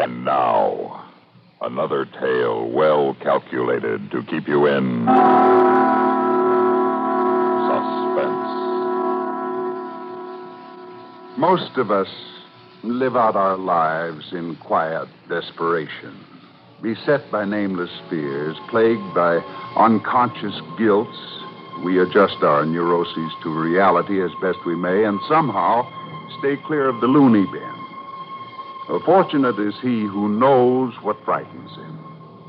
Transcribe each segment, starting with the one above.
And now, another tale well calculated to keep you in suspense. Most of us live out our lives in quiet desperation, beset by nameless fears, plagued by unconscious guilts. We adjust our neuroses to reality as best we may and somehow stay clear of the loony bin. Fortunate is he who knows what frightens him,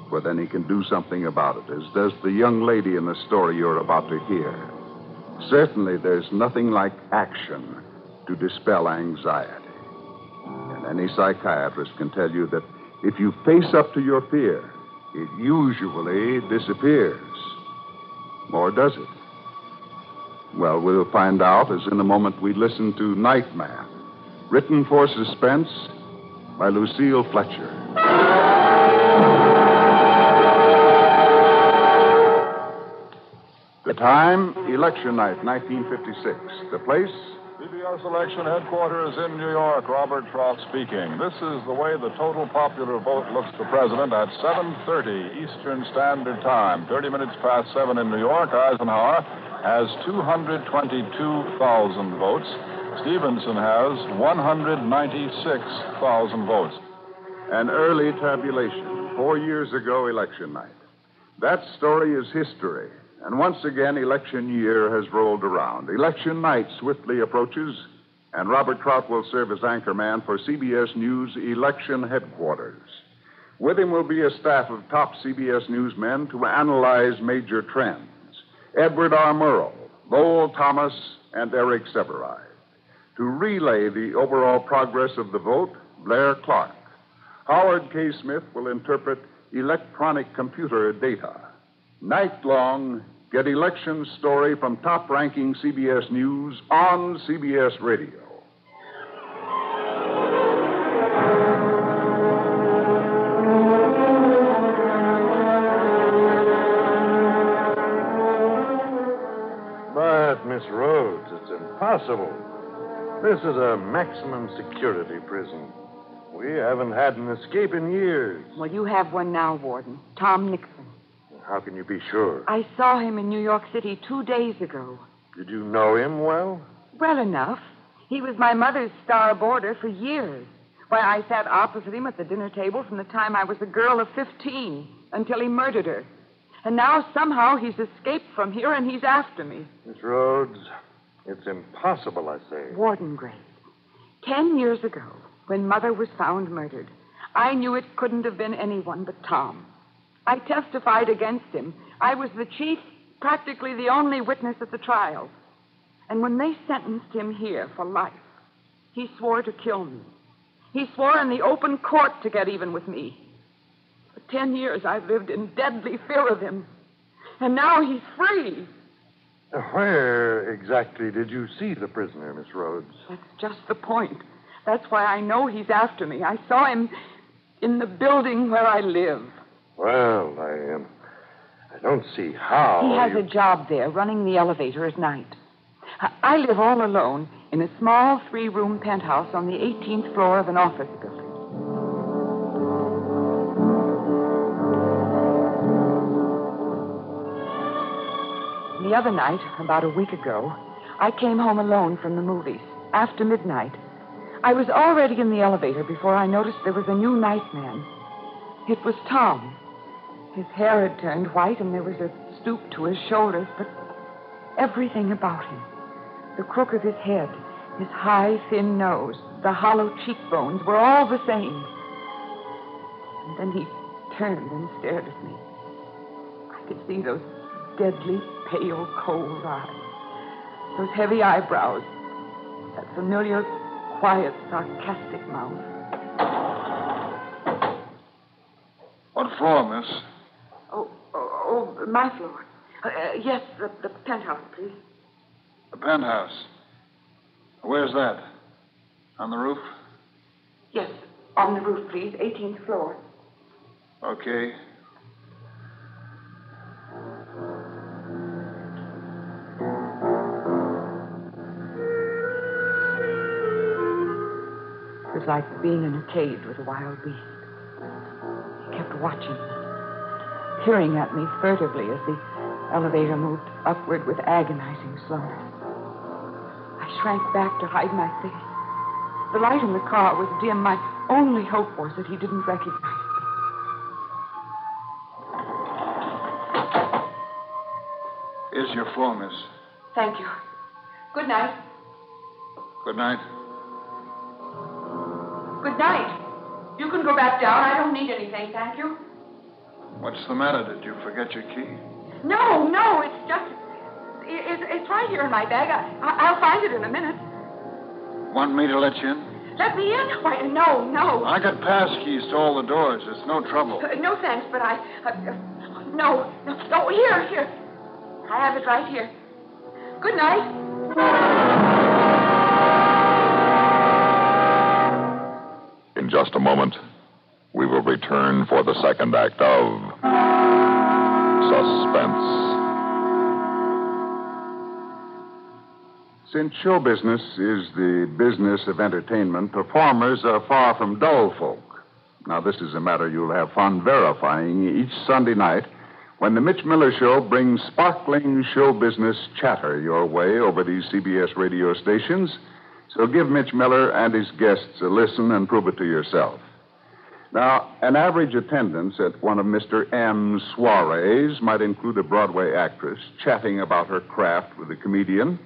for then he can do something about it, as does the young lady in the story you're about to hear. Certainly, there's nothing like action to dispel anxiety. And any psychiatrist can tell you that if you face up to your fear, it usually disappears. Or does it? Well, we'll find out as in a moment we listen to Nightman, written for suspense by Lucille Fletcher. The time, election night, 1956. The place, CBS election headquarters in New York. Robert Trout speaking. This is the way the total popular vote looks for president at 7:30 Eastern Standard Time. 30 minutes past 7 in New York. Eisenhower has 222,000 votes. Stevenson has 196,000 votes. an early tabulation, four years ago, election night. That story is history. And once again, election year has rolled around. Election night swiftly approaches, and Robert Trout will serve as anchorman for CBS News Election Headquarters. With him will be a staff of top CBS newsmen to analyze major trends Edward R. Murrow, Lowell Thomas, and Eric Sevareid. To relay the overall progress of the vote, Blair Clark. Howard K. Smith will interpret electronic computer data. Night long, get election story from top ranking CBS News on CBS Radio. But, Miss Rhodes, it's impossible. This is a maximum security prison. We haven't had an escape in years. Well, you have one now, Warden. Tom Nixon. How can you be sure? I saw him in New York City two days ago. Did you know him well? Well enough. He was my mother's star boarder for years. Why, I sat opposite him at the dinner table from the time I was a girl of 15 until he murdered her. And now somehow he's escaped from here and he's after me. Miss Rhodes, it's impossible, I say. Warden Gray. Ten years ago, when Mother was found murdered, I knew it couldn't have been anyone but Tom. I testified against him. I was the chief, practically the only witness at the trial. And when they sentenced him here for life, he swore to kill me. He swore in the open court to get even with me. For ten years I've lived in deadly fear of him. And now he's free. Where exactly did you see the prisoner, Miss Rhodes? That's just the point. That's why I know he's after me. I saw him in the building where I live. Well, I um, I don't see how. He has you- a job there, running the elevator at night. I- I live all alone in a small three room penthouse on the 18th floor of an office building. The other night, about a week ago, I came home alone from the movies after midnight. I was already in the elevator before I noticed there was a new nightman. It was Tom. His hair had turned white and there was a stoop to his shoulders, but everything about him the crook of his head, his high, thin nose, the hollow cheekbones were all the same. And then he turned and stared at me. I could see those deadly, pale, cold eyes, those heavy eyebrows, that familiar, quiet, sarcastic mouth. What floor, miss? Oh, oh, oh my floor. Uh, uh, yes, the, the penthouse, please. The penthouse. Where's that? On the roof? Yes, on the roof, please. 18th floor. Okay. Like being in a cage with a wild beast. He kept watching, peering at me furtively as the elevator moved upward with agonizing slowness. I shrank back to hide my face. The light in the car was dim. My only hope was that he didn't recognize me. Here's your floor, miss. Thank you. Good night. Good night. Go back down. I don't need anything, thank you. What's the matter? Did you forget your key? No, no, it's just. it- It's, it's right here in my bag. I, I- I'll find it in a minute. Want me to let you in? Let me in? Why, no, no. I got pass keys to all the doors. It's no trouble. Uh, no thanks, but I. Uh, no, no, no, here, here. I have it right here. Good night. In just a moment, we will return for the second act of Suspense. Since show business is the business of entertainment, performers are far from dull folk. Now, this is a matter you'll have fun verifying each Sunday night when the Mitch Miller Show brings sparkling show business chatter your way over these CBS radio stations. So give Mitch Miller and his guests a listen and prove it to yourself. Now, an average attendance at one of Mr. M's soirees might include a Broadway actress chatting about her craft with a comedian.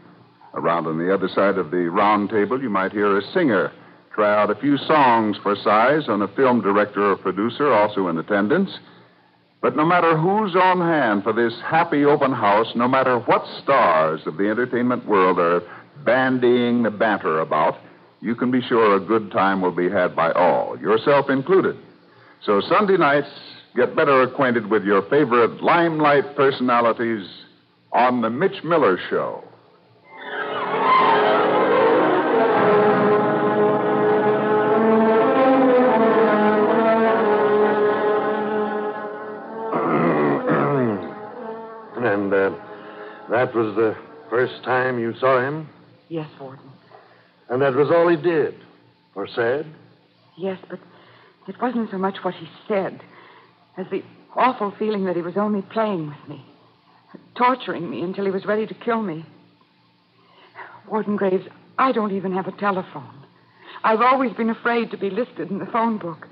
Around on the other side of the round table, you might hear a singer try out a few songs for size on a film director or producer also in attendance. But no matter who's on hand for this happy open house, no matter what stars of the entertainment world are bandying the banter about, you can be sure a good time will be had by all, yourself included. So Sunday nights, get better acquainted with your favorite limelight personalities on The Mitch Miller Show. And uh, that was the first time you saw him? Yes, Warden. And that was all he did? Or said? Yes, but it wasn't so much what he said as the awful feeling that he was only playing with me, torturing me until he was ready to kill me. Warden Graves, I don't even have a telephone. I've always been afraid to be listed in the phone book.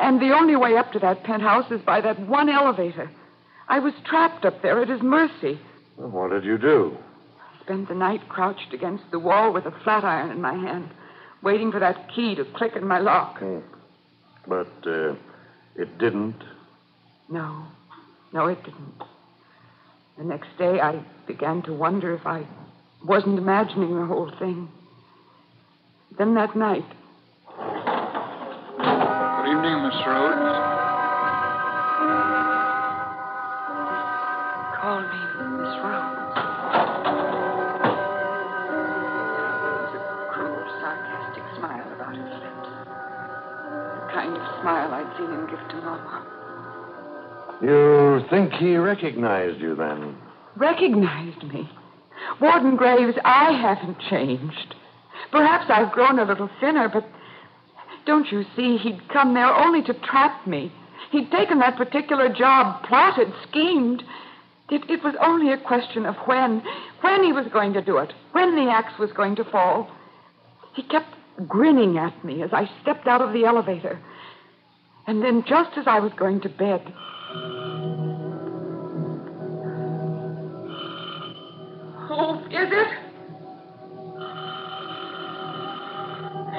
And the only way up to that penthouse is by that one elevator. I was trapped up there at his mercy. Well, what did you do? Spent the night crouched against the wall with a flat iron in my hand, waiting for that key to click in my lock. But uh, it didn't. No, no, it didn't. The next day, I began to wonder if I wasn't imagining the whole thing. Then that night, Good evening, Miss Rhodes. call me Miss Rose. Smile him give to. You think he recognized you then? Recognized me. Warden Graves, I haven't changed. Perhaps I've grown a little thinner, but don't you see? He'd come there only to trap me. He'd taken that particular job, plotted, schemed. It, it was only a question of when, when he was going to do it, when the axe was going to fall. He kept grinning at me as I stepped out of the elevator. And then, just as I was going to bed, who is it?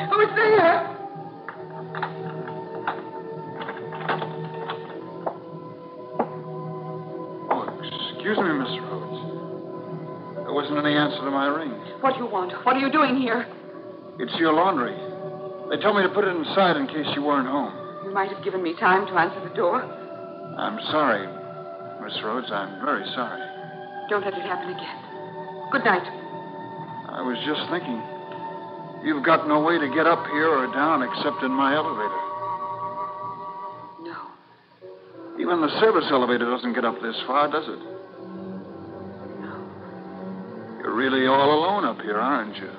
Who's there? Oh, excuse me, Miss Rhodes. There wasn't any answer to my ring. What do you want? What are you doing here? It's your laundry. They told me to put it inside in case you weren't home. Might have given me time to answer the door. I'm sorry, Miss Rhodes. I'm very sorry. Don't let it happen again. Good night. I was just thinking. You've got no way to get up here or down except in my elevator. No. Even the service elevator doesn't get up this far, does it? No. You're really all alone up here, aren't you?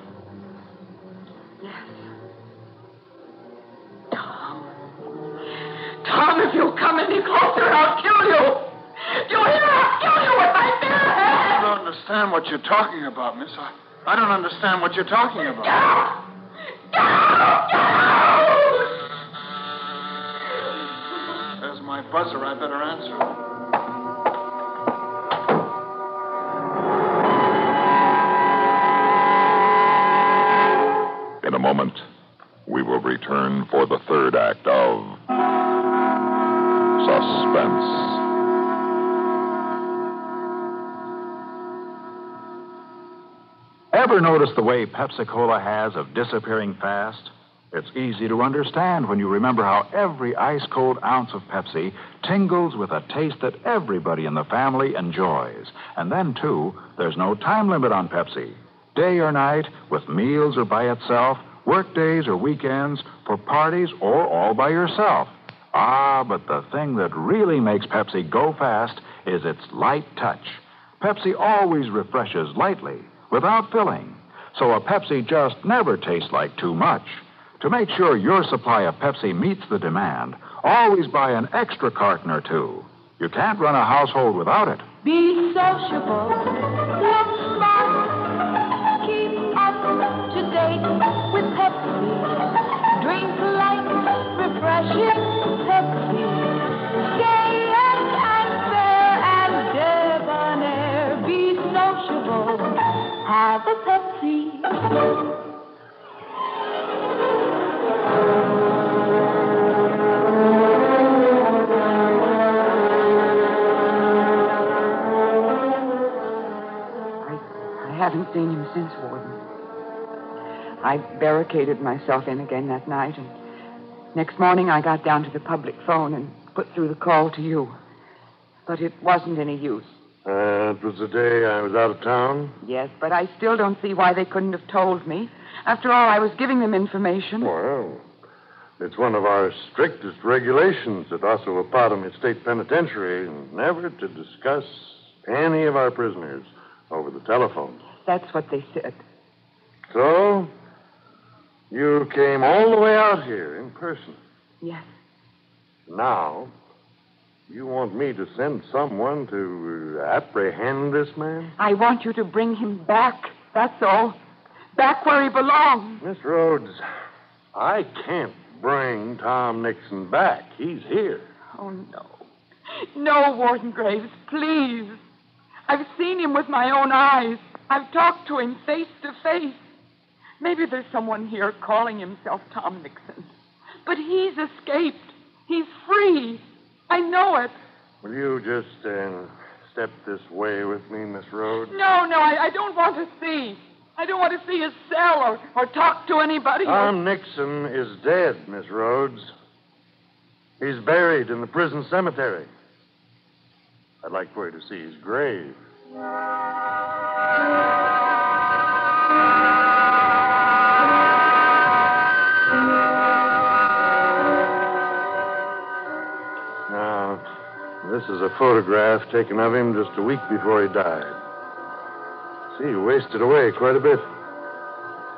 Come any closer, I'll kill you. Do you hear? I'll kill you with my bare I hands. don't understand what you're talking about, miss. I, I don't understand what you're talking about. out! Get out! Get out! There's my buzzer. I better answer it. In a moment, we will return for the third act of Suspense. Ever notice the way Pepsi Cola has of disappearing fast? It's easy to understand when you remember how every ice cold ounce of Pepsi tingles with a taste that everybody in the family enjoys. And then, too, there's no time limit on Pepsi. Day or night, with meals or by itself, work days or weekends, for parties or all by yourself. Ah, but the thing that really makes Pepsi go fast is its light touch. Pepsi always refreshes lightly, without filling. So a Pepsi just never tastes like too much. To make sure your supply of Pepsi meets the demand, always buy an extra carton or two. You can't run a household without it. Be sociable. Look smart. Keep up to date with Pepsi. Drink light, refreshing haven't seen him since, Warden. I barricaded myself in again that night, and next morning I got down to the public phone and put through the call to you. But it wasn't any use. Uh, it was the day I was out of town. Yes, but I still don't see why they couldn't have told me. After all, I was giving them information. Well, it's one of our strictest regulations at Osawatomie State Penitentiary never to discuss any of our prisoners over the telephone. That's what they said. So, you came all the way out here in person. Yes. Now, you want me to send someone to uh, apprehend this man? I want you to bring him back. That's all. Back where he belongs. Miss Rhodes, I can't bring Tom Nixon back. He's here. Oh, no. No, Warden Graves, please. I've seen him with my own eyes. I've talked to him face to face. Maybe there's someone here calling himself Tom Nixon. But he's escaped. He's free. I know it. Will you just uh, step this way with me, Miss Rhodes? No, no, I, I don't want to see. I don't want to see his cell or, or talk to anybody. Tom Nixon is dead, Miss Rhodes. He's buried in the prison cemetery. I'd like for you to see his grave. This is a photograph taken of him just a week before he died. See, he wasted away quite a bit.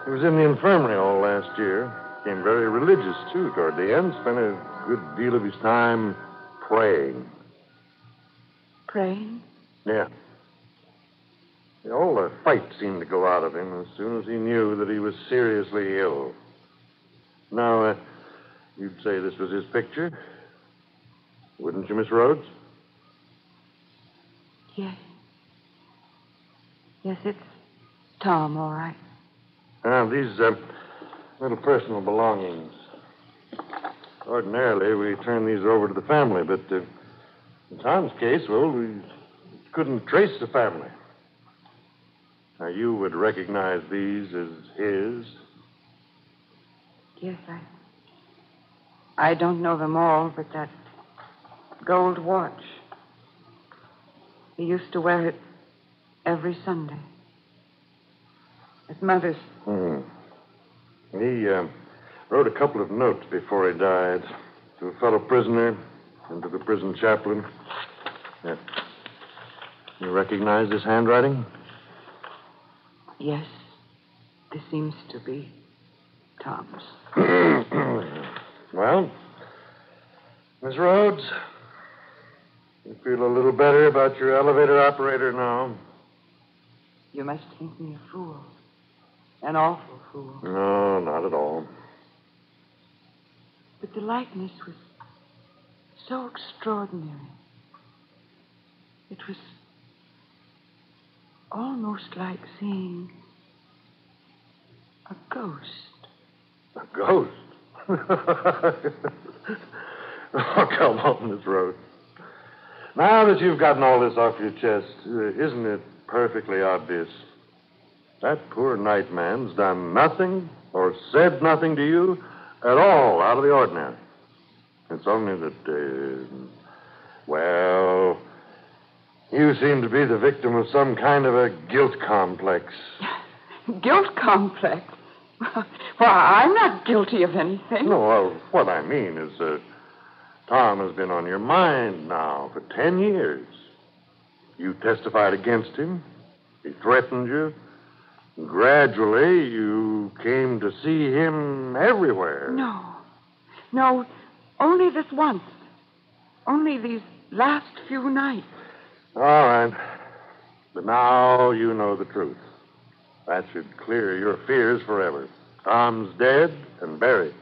He was in the infirmary all last year. Became very religious, too, toward the end. Spent a good deal of his time praying. Praying? Yeah. All the fight seemed to go out of him as soon as he knew that he was seriously ill. Now, uh, you'd say this was his picture, wouldn't you, Miss Rhodes? Yes. Yes, it's Tom, all right. Now, these uh, little personal belongings. Ordinarily, we turn these over to the family, but uh, in Tom's case, well, we couldn't trace the family. Now, you would recognize these as his. Yes, I. I don't know them all, but that gold watch. He used to wear it every Sunday. At Mother's. Hmm. He uh, wrote a couple of notes before he died to a fellow prisoner and to the prison chaplain. Yeah. You recognize this handwriting? Yes. This seems to be. Tom's. well, Miss Rhodes, you feel a little better about your elevator operator now? You must think me a fool. An awful fool. No, not at all. But the likeness was so extraordinary. It was almost like seeing a ghost. A ghost? oh, come on, Miss Rhodes. Now that you've gotten all this off your chest, uh, isn't it perfectly obvious? That poor night man's done nothing or said nothing to you at all out of the ordinary. It's only that, uh, well, you seem to be the victim of some kind of a guilt complex. Guilt complex? Well, I'm not guilty of anything. No, well, what I mean is that Tom has been on your mind now for ten years. You testified against him. He threatened you. Gradually, you came to see him everywhere. No. No, only this once. Only these last few nights. All right. But now you know the truth. That should clear your fears forever. Tom's dead and buried.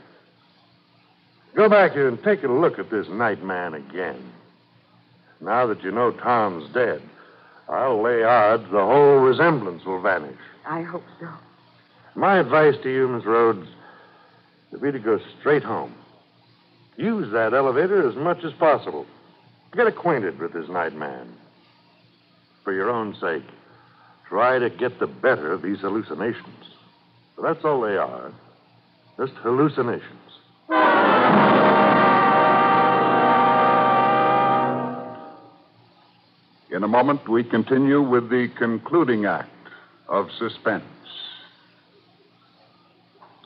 Go back here and take a look at this night man again. Now that you know Tom's dead, I'll lay odds the whole resemblance will vanish. I hope so. My advice to you, Miss Rhodes, would be to go straight home. Use that elevator as much as possible. Get acquainted with this night man. For your own sake, try to get the better of these hallucinations. That's all they are. Just hallucinations. In a moment, we continue with the concluding act of suspense.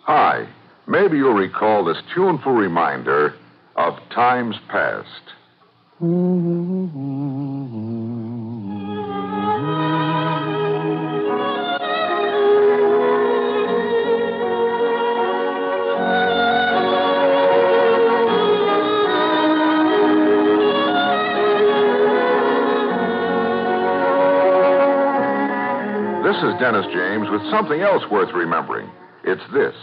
Hi. Maybe you'll recall this tuneful reminder of times past. is Dennis James with something else worth remembering. It's this.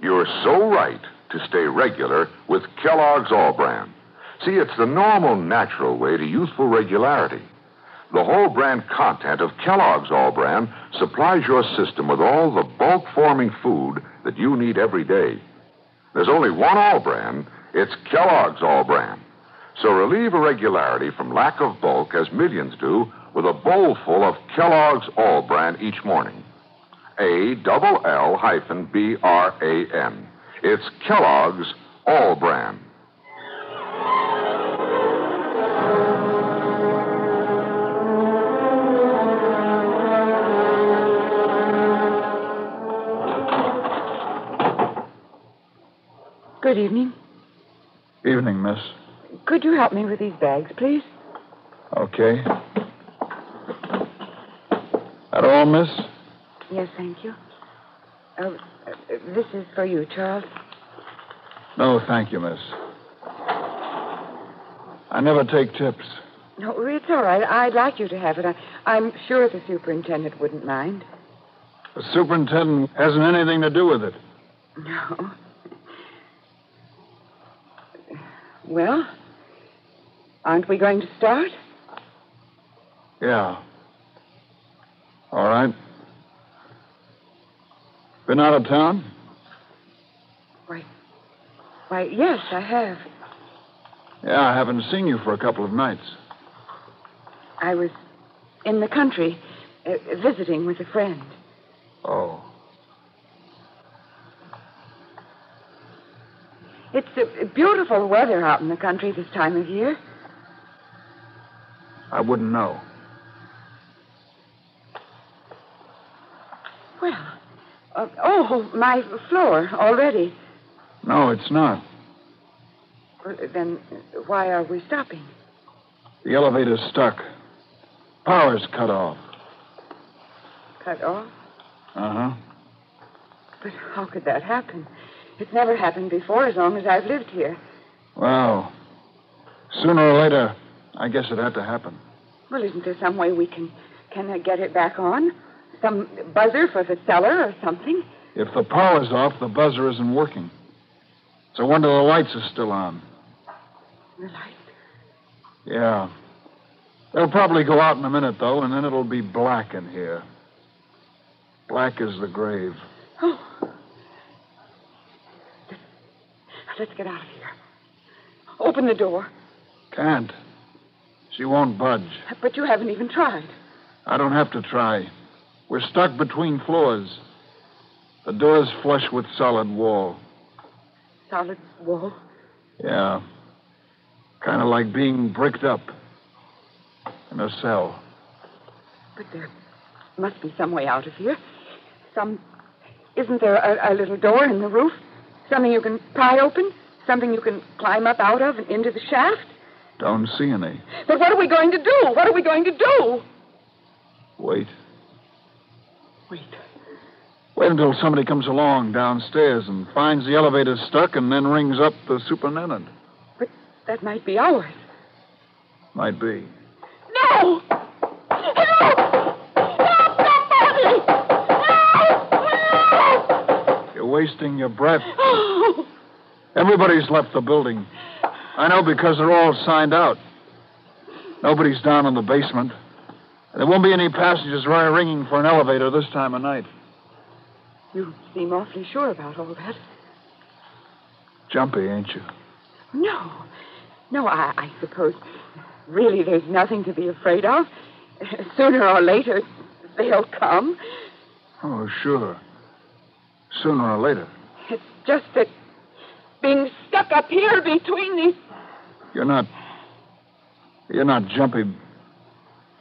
You're so right to stay regular with Kellogg's All-Bran. See, it's the normal, natural way to youthful regularity. The whole brand content of Kellogg's All-Bran supplies your system with all the bulk forming food that you need every day. There's only one All-Bran. It's Kellogg's All-Bran. So relieve irregularity from lack of bulk, as millions do, with a bowl full of Kellogg's All-Bran each morning. A double L hyphen B R A N. It's Kellogg's All-Bran. Good evening. Evening, miss. Could you help me with these bags, please? Okay. Miss? Yes, thank you. Uh, uh, this is for you, Charles. No, thank you, miss. I never take tips. No, it's all right. I'd like you to have it. I, I'm sure the superintendent wouldn't mind. The superintendent hasn't anything to do with it. No. Well, aren't we going to start? Yeah. All right. Been out of town? Why, why, yes, I have. Yeah, I haven't seen you for a couple of nights. I was in the country uh, visiting with a friend. Oh. It's uh, beautiful weather out in the country this time of year. I wouldn't know. Well, uh, oh, my floor already. No, it's not. Then why are we stopping? The elevator's stuck. Power's cut off. Cut off? Uh huh. But how could that happen? It's never happened before as long as I've lived here. Well, Sooner or later, I guess it had to happen. Well, isn't there some way we can can I get it back on? Some buzzer for the cellar or something? If the power's off, the buzzer isn't working. So wonder the lights are still on. The light. Yeah. They'll probably go out in a minute, though, and then it'll be black in here. Black as the grave. Oh. Let's get out of here. Open the door. Can't. She won't budge. But you haven't even tried. I don't have to try. We're stuck between floors. The door's flush with solid wall. Solid wall. Yeah. Kind of like being bricked up in a cell. But there must be some way out of here. Some. Isn't there a, a little door in the roof? Something you can pry open? Something you can climb up out of and into the shaft? Don't see any. But what are we going to do? What are we going to do? Wait. Wait. Wait until somebody comes along downstairs and finds the elevator stuck and then rings up the superintendent. But that might be ours. Might be. No! Help! Help! Help! Help! You're wasting your breath. Oh, Everybody's left the building. I know because they're all signed out. Nobody's down in the basement. There won't be any passengers ri- ringing for an elevator this time of night. You seem awfully sure about all that. Jumpy, ain't you? No. No, I, I suppose really there's nothing to be afraid of. Sooner or later, they'll come. Oh, sure. Sooner or later. It's just that being stuck up here between these. You're not. You're not jumpy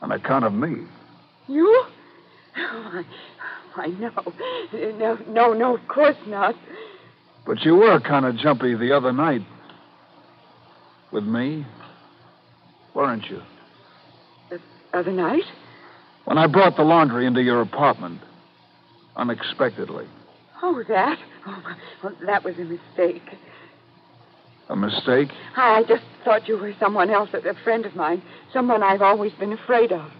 on account of me. You? Oh, I, I know. No, no, no, of course not. But you were kind of jumpy the other night. With me. Weren't you? The other night? When I brought the laundry into your apartment. Unexpectedly. Oh, that? Oh, well, that was a mistake. A mistake? I just thought you were someone else, a a friend of mine, someone I've always been afraid of.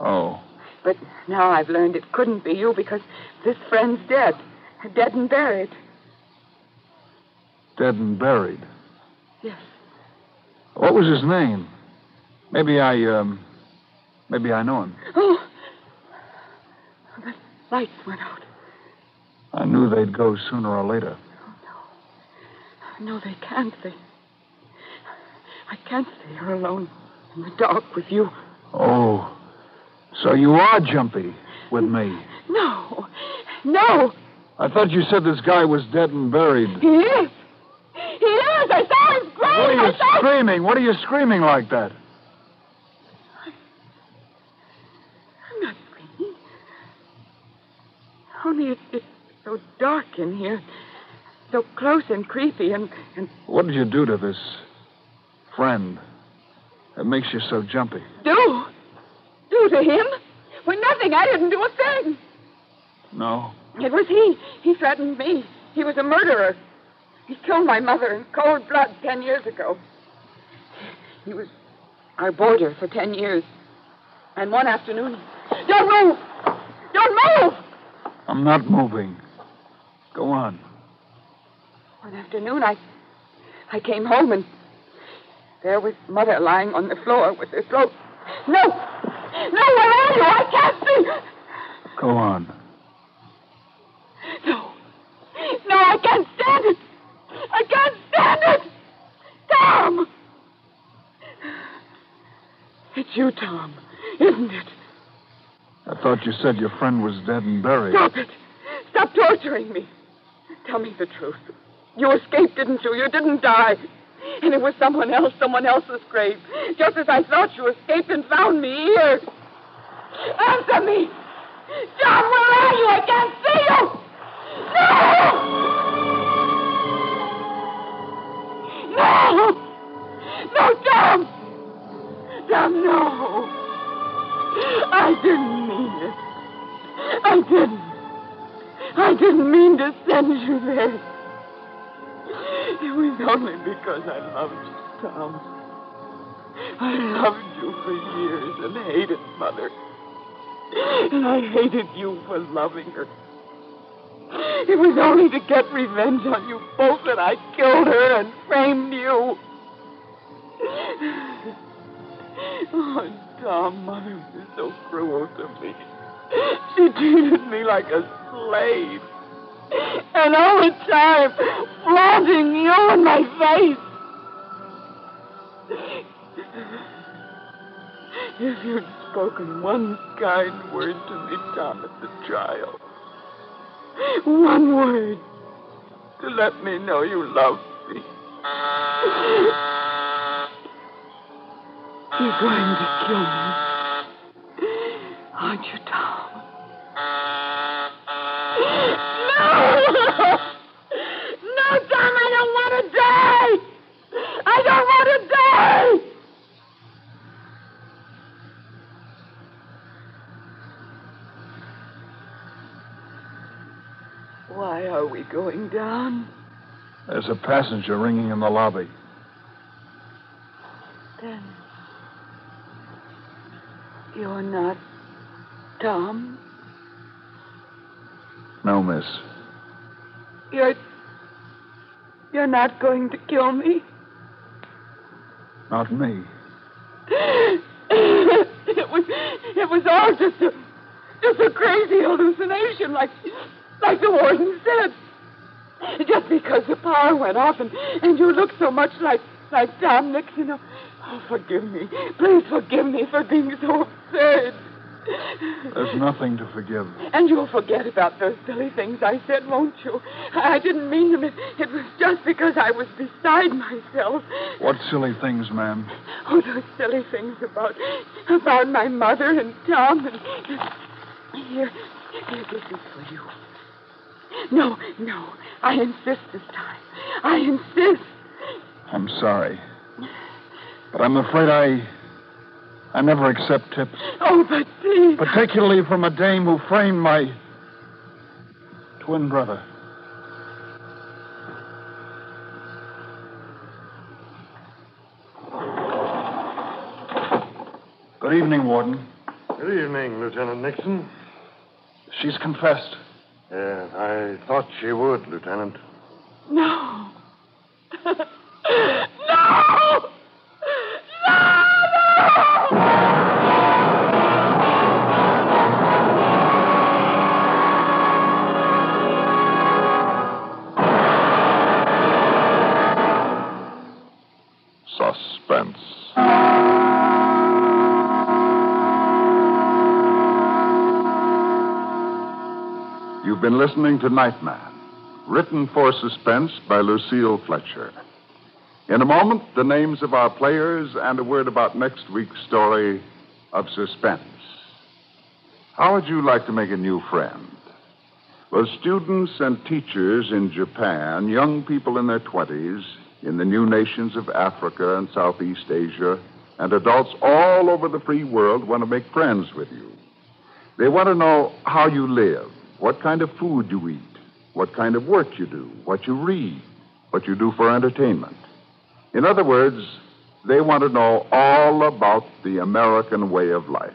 Oh. But now I've learned it couldn't be you because this friend's dead. Dead and buried. Dead and buried. Yes. What was his name? Maybe I, um, maybe I know him. Oh. The lights went out. I knew they'd go sooner or later. Oh no, No, they can't. They. I can't stay here alone in the dark with you. Oh. So you are jumpy with me. No. No. I thought you said this guy was dead and buried. He is. He is. I saw his grave. What are you I saw... screaming? What are you screaming like that? I'm not screaming. Only it's, it's so dark in here. So close and creepy and, and What did you do to this friend that makes you so jumpy? do. Do to him? Well, nothing. I didn't do a thing. No? It was he. He threatened me. He was a murderer. He killed my mother in cold blood ten years ago. He was our boarder for ten years. And one afternoon. Don't move! Don't move! I'm not moving. Go on. One afternoon, I, I came home and there was Mother lying on the floor with her throat. No! No, where are you? I can't see! Go on. No. No, I can't stand it. I can't stand it. Tom! It's you, Tom, isn't it? I thought you said your friend was dead and buried. Stop it. Stop torturing me. Tell me the truth. You escaped, didn't you? You didn't die. And it was someone else, someone else's grave. Just as I thought you escaped and found me here. Answer me! John, where are you? I can't see you! No! No! No, Tom! Tom, no! I didn't mean it. I didn't. I didn't mean to send you there. It was only because I loved you, Tom. I loved you for years and hated Mother. And I hated you for loving her. It was only to get revenge on you both that I killed her and framed you. Oh, Tom, Mother was so cruel to me. She treated me like a slave. And all the time, flaunting you in my face. If you'd spoken one kind word to me, Tom, at the trial, one word to let me know you loved me. You're going to kill me. Aren't you, Tom? No! No, Tom, I don't want to die! I don't want to die! Why are we going down? There's a passenger ringing in the lobby. Then you're not Tom? No, miss. You're you're not going to kill me? Not me. it was it was all just a just a crazy hallucination, like like the warden said. Just because the power went off and, and you look so much like like Tom Nixon. Oh, oh, forgive me. Please forgive me for being so absurd. There's nothing to forgive. And you'll forget about those silly things I said, won't you? I didn't mean them. It, it was just because I was beside myself. What silly things, ma'am? Oh, those silly things about about my mother and Tom and here, here, this is for you. No, no, I insist this time. I insist. I'm sorry. But I'm afraid I. I never accept tips. Oh, but please. Particularly from a dame who framed my twin brother. Good evening, Warden. Good evening, Lieutenant Nixon. She's confessed. Yeah, I thought she would, Lieutenant. No! No! Been listening to Nightman, written for suspense by Lucille Fletcher. In a moment, the names of our players and a word about next week's story of suspense. How would you like to make a new friend? Well, students and teachers in Japan, young people in their 20s, in the new nations of Africa and Southeast Asia, and adults all over the free world want to make friends with you. They want to know how you live, what kind of food you eat, what kind of work you do, what you read, what you do for entertainment. In other words, they want to know all about the American way of life.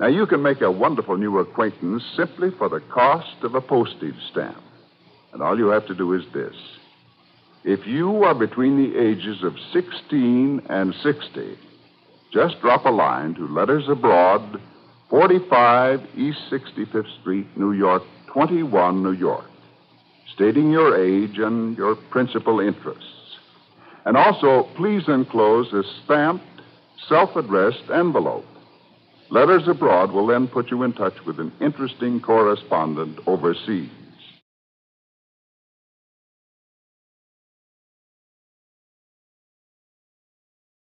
Now, you can make a wonderful new acquaintance simply for the cost of a postage stamp. And all you have to do is this. If you are between the ages of 16 and 60, just drop a line to Letters Abroad, 45 East 65th Street, New York, 21, New York, stating your age and your principal interests. And also, please enclose a stamped, self addressed envelope. Letters Abroad will then put you in touch with an interesting correspondent overseas.